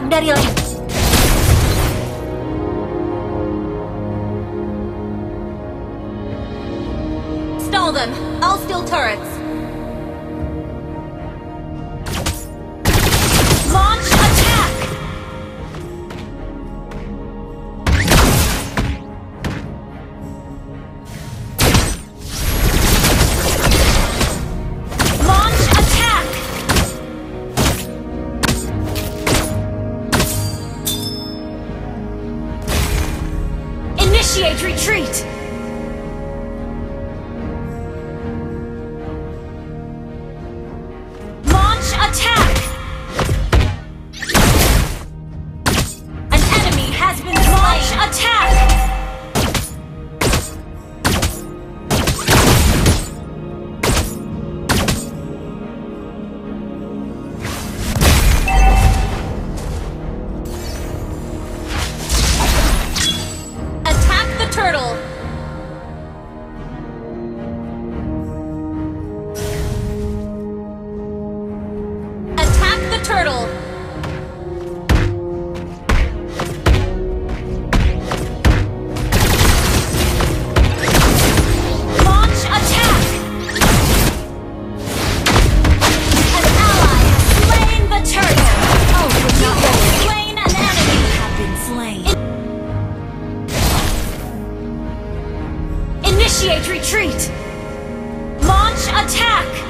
hilang dari. Stall them. I'll steal turrets. Initiate retreat! Initiate retreat! Launch attack!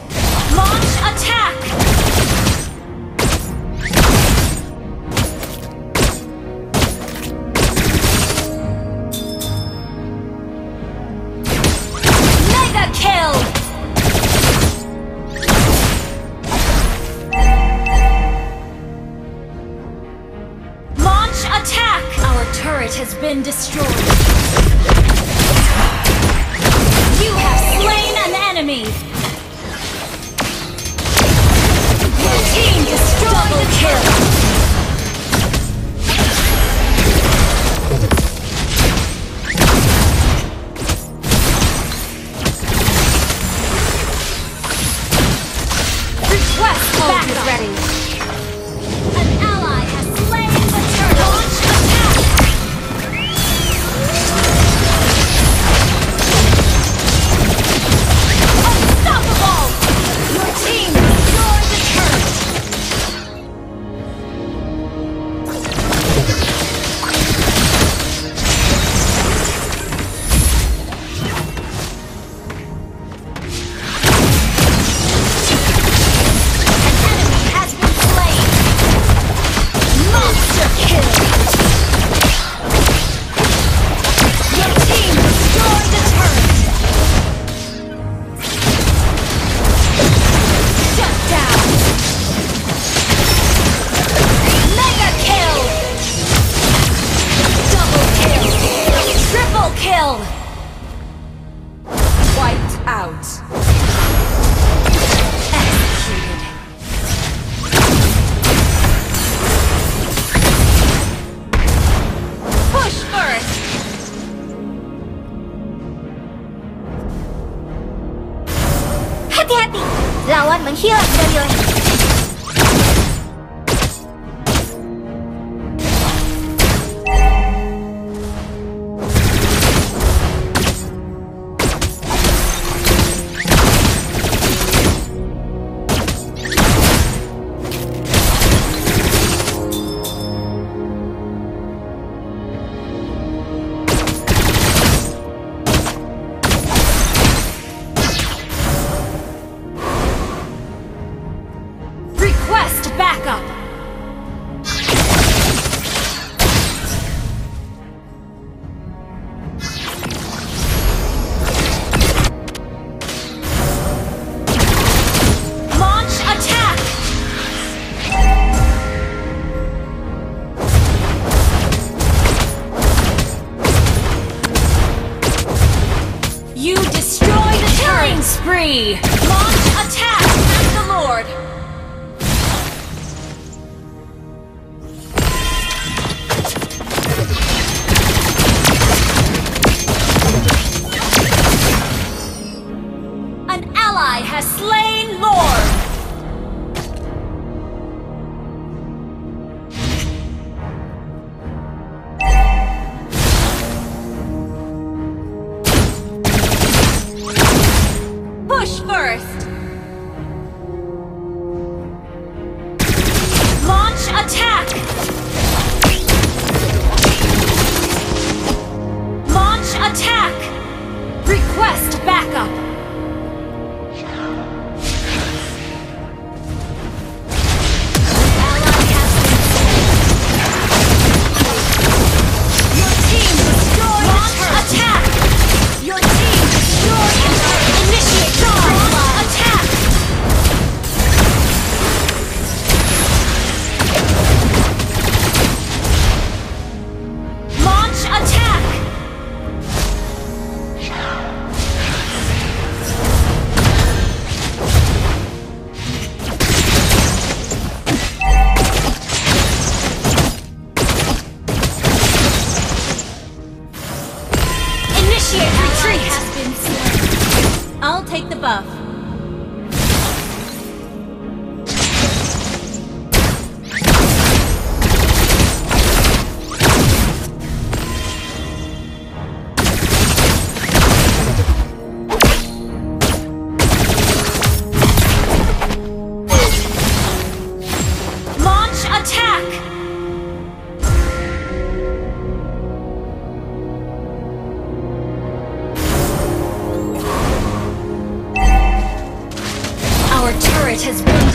Launch attack! Mega kill! Launch attack! Our turret has been destroyed. Slay.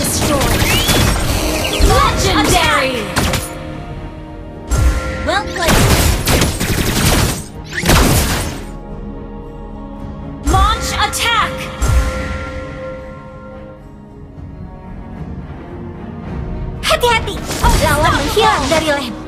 destroyed. Legendary! Attack! Well played. Launch attack! Hati-hati! Lawanmu oh, menghilang dari lem.